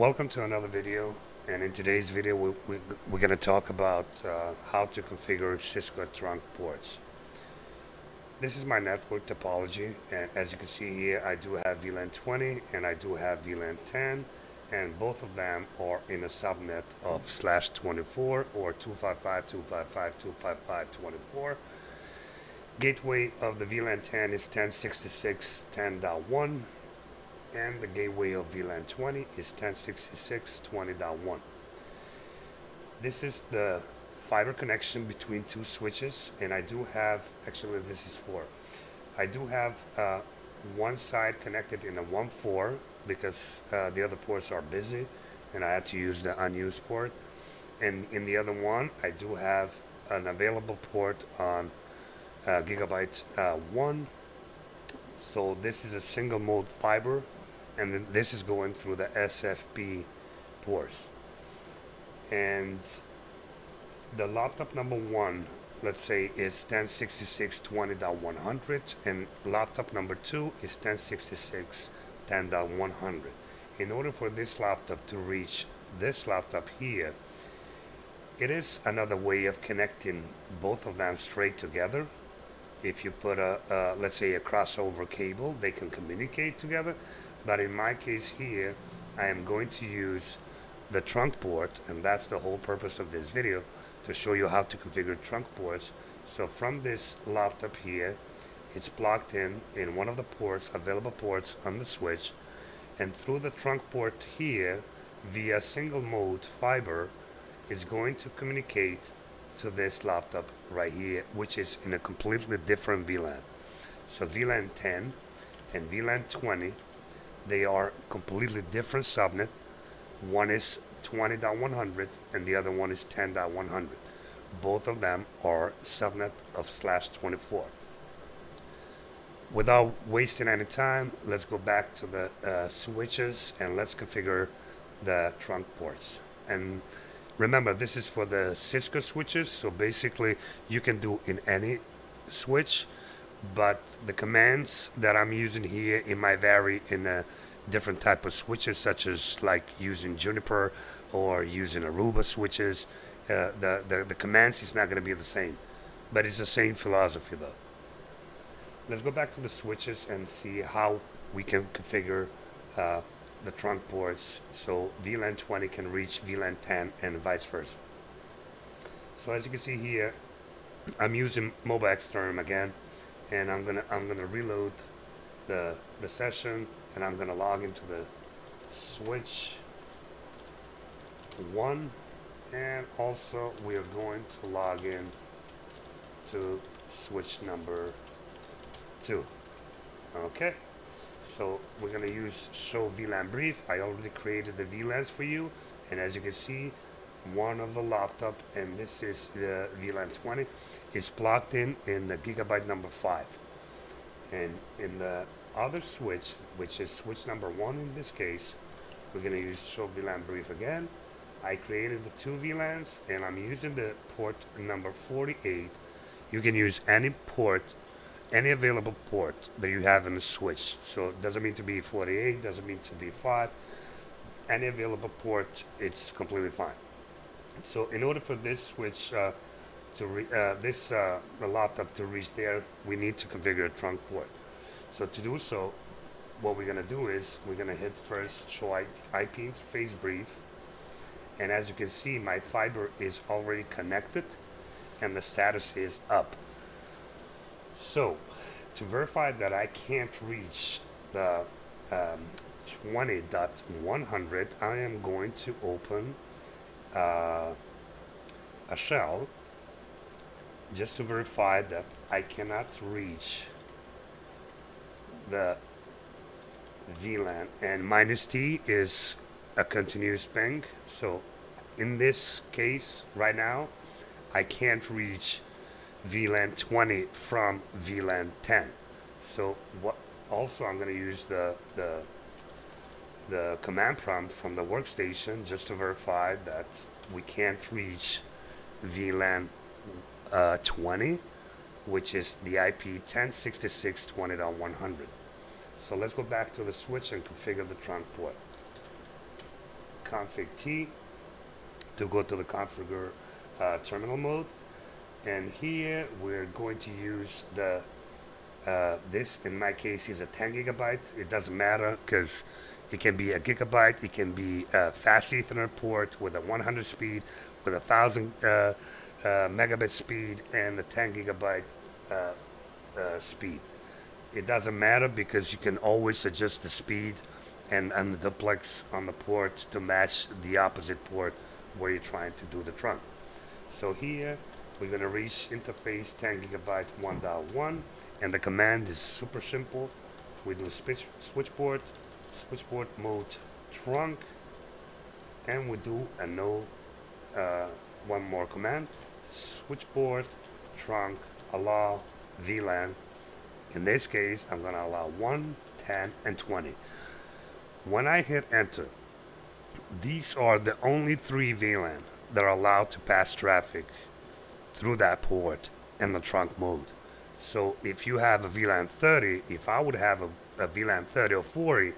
Welcome to another video and in today's video we, we, we're going to talk about uh, how to configure Cisco trunk ports. This is my network topology and as you can see here I do have VLAN 20 and I do have VLAN 10 and both of them are in a subnet of slash 24 or 255.255.255.24. Gateway of the VLAN 10 is 1066.10.1 and the gateway of VLAN 20 is 1066.20.1. This is the fiber connection between two switches and I do have, actually this is four. I do have uh, one side connected in a 1.4 because uh, the other ports are busy and I had to use the unused port. And in the other one, I do have an available port on uh, Gigabyte uh, 1. So this is a single mode fiber and then this is going through the SFP ports. And the laptop number one, let's say, is 1066.20.100, and laptop number two is 1066.10.100. In order for this laptop to reach this laptop here, it is another way of connecting both of them straight together. If you put a, let's say, a crossover cable, they can communicate together. But in my case here, I am going to use the trunk port, and that's the whole purpose of this video, to show you how to configure trunk ports. So from this laptop here, it's plugged in in one of the ports, available ports on the switch, and through the trunk port here, via single mode fiber, is going to communicate to this laptop right here, which is in a completely different VLAN. So VLAN 10 and VLAN 20 they are completely different subnet. One is 20.100 and the other one is 10.100. Both of them are subnet of slash 24. Without wasting any time, let's go back to the uh, switches and let's configure the trunk ports. And remember, this is for the Cisco switches, so basically you can do in any switch but the commands that I'm using here it might vary in a different type of switches such as like using Juniper or using Aruba switches. Uh, the, the, the commands is not going to be the same but it's the same philosophy though. Let's go back to the switches and see how we can configure uh, the trunk ports so VLAN 20 can reach VLAN 10 and vice versa. So as you can see here I'm using MobaXterm again and I'm gonna I'm gonna reload the the session and I'm gonna log into the switch one and also we are going to log in to switch number two. Okay so we're going to use show VLAN brief. I already created the VLANs for you and as you can see one of the laptop and this is the VLAN 20 is plugged in in the gigabyte number 5 and in the other switch which is switch number 1 in this case we're going to use show VLAN brief again. I created the two VLANs and I'm using the port number 48 you can use any port any available port that you have in the switch. So it doesn't mean to be 48 doesn't mean to be 5 any available port it's completely fine. So in order for this switch uh, to uh, this uh, laptop to reach there, we need to configure a trunk port. So to do so, what we're going to do is we're going to hit first show IP interface brief. And as you can see, my fiber is already connected and the status is up. So to verify that I can't reach the um, 20.100, I am going to open uh, a shell just to verify that I cannot reach the VLAN and minus T is a continuous ping so in this case right now I can't reach VLAN 20 from VLAN 10 so what also I'm going to use the the the command prompt from the workstation just to verify that we can't reach VLAN uh, 20, which is the IP 1066.20.100. So let's go back to the switch and configure the trunk port. config T to go to the configure uh, terminal mode. And here we're going to use the uh, this in my case is a 10 gigabyte. It doesn't matter because it can be a gigabyte. It can be a fast Ethernet port with a 100 speed, with a thousand uh, uh, megabit speed, and the 10 gigabyte uh, uh, speed. It doesn't matter because you can always adjust the speed and, and the duplex on the port to match the opposite port where you're trying to do the trunk. So here we're going to reach interface 10 gigabyte 1.1 and the command is super simple. We do switch, switchport, switchport mode trunk, and we do a no, uh, one more command, switchport trunk allow VLAN. In this case, I'm going to allow 1, 10, and 20. When I hit enter, these are the only three VLAN that are allowed to pass traffic through that port in the trunk mode. So if you have a VLAN 30, if I would have a, a VLAN 30 or 40,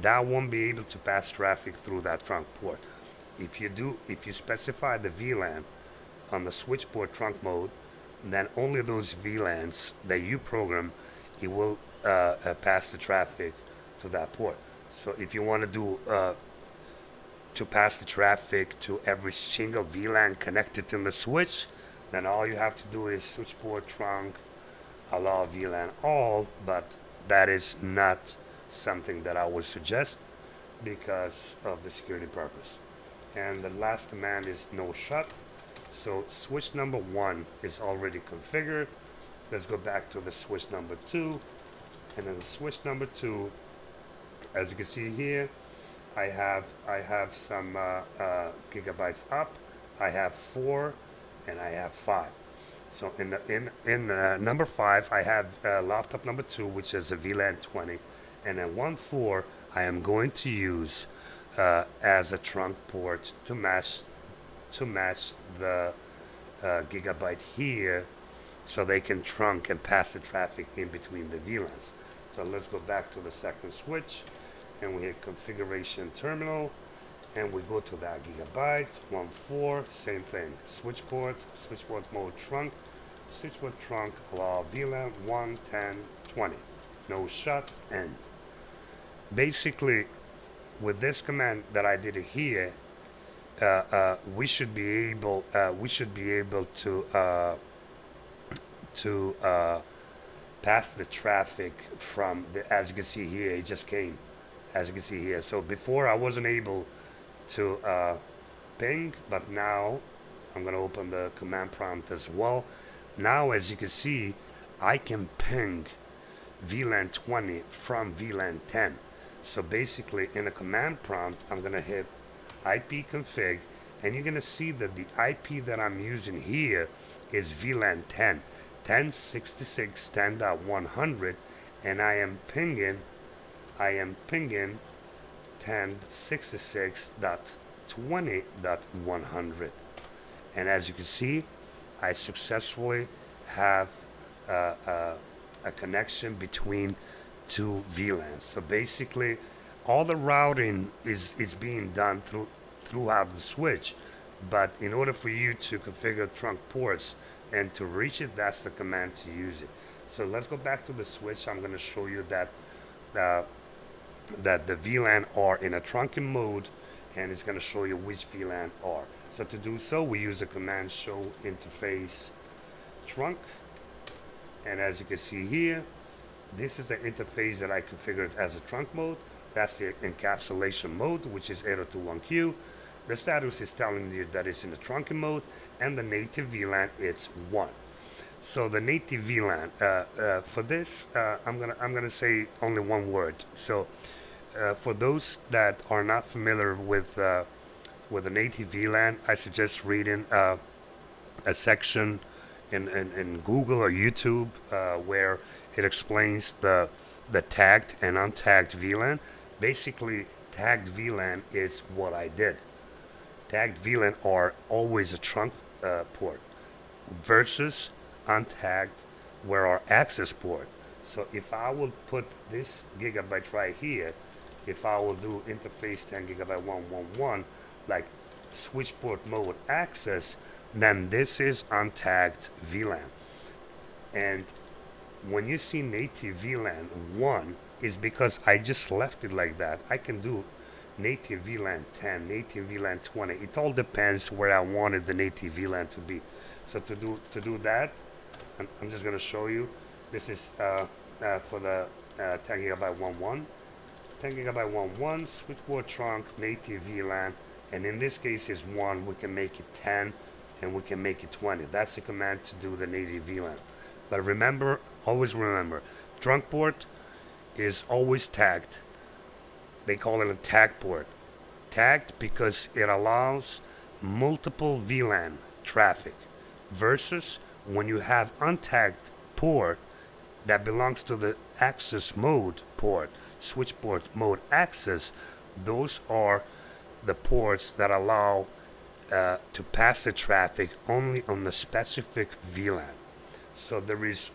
that won't be able to pass traffic through that trunk port. If you do, if you specify the VLAN on the switchport trunk mode, then only those VLANs that you program, it will uh, uh, pass the traffic to that port. So if you want to do uh, to pass the traffic to every single VLAN connected to the switch, then all you have to do is switchport trunk allow VLAN all, but that is not something that I would suggest because of the security purpose. And the last command is no shut. So switch number one is already configured. Let's go back to the switch number two. And then the switch number two, as you can see here, I have I have some uh, uh, gigabytes up. I have four, and I have five. So in the, in in uh, number five, I have uh, laptop number two, which is a VLAN 20, and then one four I am going to use uh, as a trunk port to match to match the uh, gigabyte here, so they can trunk and pass the traffic in between the VLANs. So let's go back to the second switch, and we hit configuration terminal and we go to that gigabyte, 1.4, same thing, switchport, switchport mode trunk, switchport trunk, allow VLAN 1, 10, 20, no shut, end. Basically, with this command that I did here, we should be able, uh, we should be able to, uh, to uh, pass the traffic from the, as you can see here, it just came, as you can see here. So before I wasn't able to uh, ping, but now I'm going to open the command prompt as well. Now, as you can see, I can ping VLAN 20 from VLAN 10. So basically, in a command prompt, I'm going to hit IP config, and you're going to see that the IP that I'm using here is VLAN 10, 1066.10.100, and I am pinging, I am pinging 1066.20.100. And as you can see, I successfully have uh, uh, a connection between two VLANs. So basically, all the routing is, is being done through throughout the switch. But in order for you to configure trunk ports and to reach it, that's the command to use it. So let's go back to the switch. I'm going to show you that uh, that the VLAN are in a trunking mode and it's going to show you which VLAN are. So to do so, we use the command show interface trunk. And as you can see here, this is the interface that I configured as a trunk mode. That's the encapsulation mode, which is 8021Q. The status is telling you that it's in the trunking mode, and the native VLAN it's one. So the native VLAN uh, uh, for this, uh, I'm gonna I'm gonna say only one word. So uh, for those that are not familiar with uh, with a native VLAN, I suggest reading uh, a section in, in, in, Google or YouTube where it explains the the tagged and untagged VLAN. Basically, tagged VLAN is what I did. Tagged VLAN are always a trunk uh, port versus untagged where our access port. So if I would put this gigabyte right here if I will do interface 10 gigabyte 111, like switchport mode access, then this is untagged VLAN. And when you see native VLAN 1, is because I just left it like that. I can do native VLAN 10, native VLAN 20. It all depends where I wanted the native VLAN to be. So to do to do that, I'm, I'm just going to show you. This is uh, uh, for the uh, 10 gigabyte 11. 10 gigabyte 11 switchport trunk native VLAN, and in this case is one. We can make it 10, and we can make it 20. That's the command to do the native VLAN. But remember, always remember, trunk port is always tagged. They call it a tag port. Tagged because it allows multiple VLAN traffic versus when you have untagged port that belongs to the access mode port, switchport mode access, those are the ports that allow uh, to pass the traffic only on the specific VLAN. So there is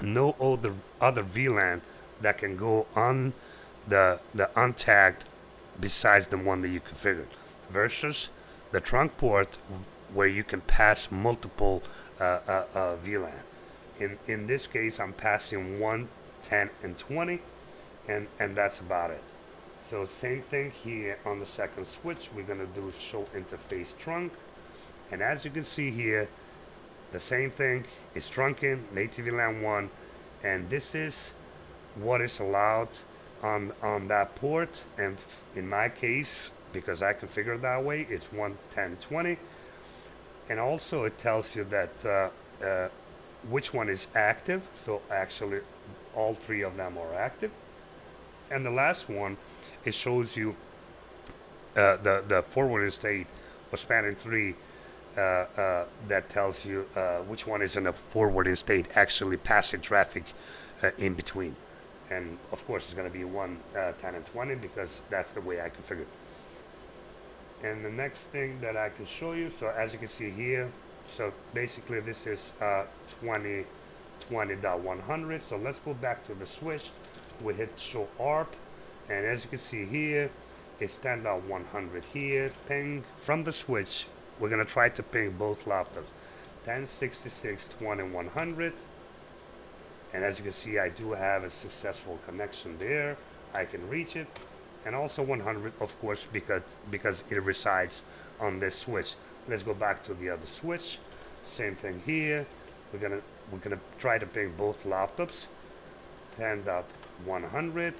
no other other VLAN that can go on the the untagged besides the one that you configured versus the trunk port where you can pass multiple uh, uh, uh, VLAN. In in this case, I'm passing 1, 10, and 20, and and that's about it. So same thing here on the second switch. We're gonna do show interface trunk, and as you can see here, the same thing is trunking native VLAN 1, and this is what is allowed on on that port. And in my case because I configured that way it's 11020 and also it tells you that uh, uh, which one is active. So actually all three of them are active. And the last one it shows you uh, the the forwarding state or spanning tree uh, uh, that tells you uh, which one is in a forwarding state actually passing traffic in between and of course it's going to be 1, uh, 10, and 20 because that's the way I configured it. And the next thing that I can show you, so as you can see here, so basically this is uh, 20, 20.100. So let's go back to the switch. We hit show ARP, and as you can see here, it's 10.100 here. Ping from the switch. We're gonna try to ping both laptops. 1066, 20, 100. And as you can see, I do have a successful connection there. I can reach it. And also 100, of course, because, because it resides on this switch. Let's go back to the other switch. Same thing here. We're gonna we're gonna try to ping both laptops. 10.100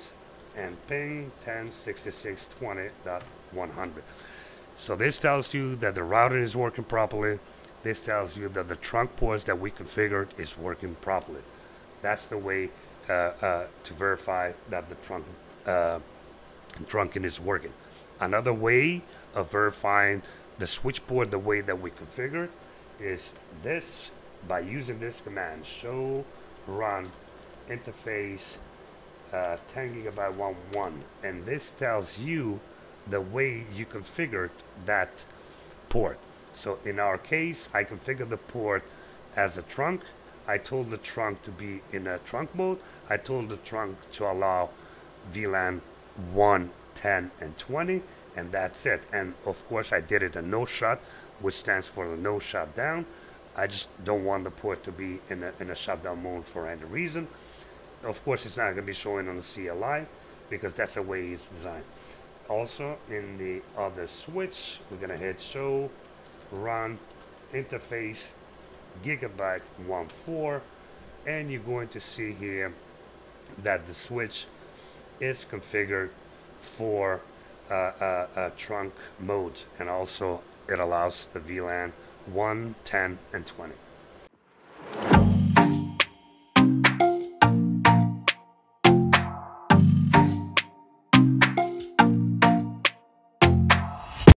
and ping 1066.20.100. So this tells you that the router is working properly. This tells you that the trunk ports that we configured is working properly. That's the way uh, uh, to verify that the trunk uh, trunking is working. Another way of verifying the switchport the way that we configured is this. By using this command show run interface uh, 10 gigabyte 1 1 and this tells you the way you configured that port. So in our case I configured the port as a trunk I told the trunk to be in a trunk mode. I told the trunk to allow VLAN 1, 10, and 20, and that's it. And of course, I did it a no shut, which stands for the no shutdown. I just don't want the port to be in a, in a shutdown mode for any reason. Of course, it's not going to be showing on the CLI because that's the way it's designed. Also, in the other switch, we're going to hit show, run, interface, gigabyte 1.4 and you're going to see here that the switch is configured for uh, uh, trunk mode and also it allows the VLAN 1, 10 and 20.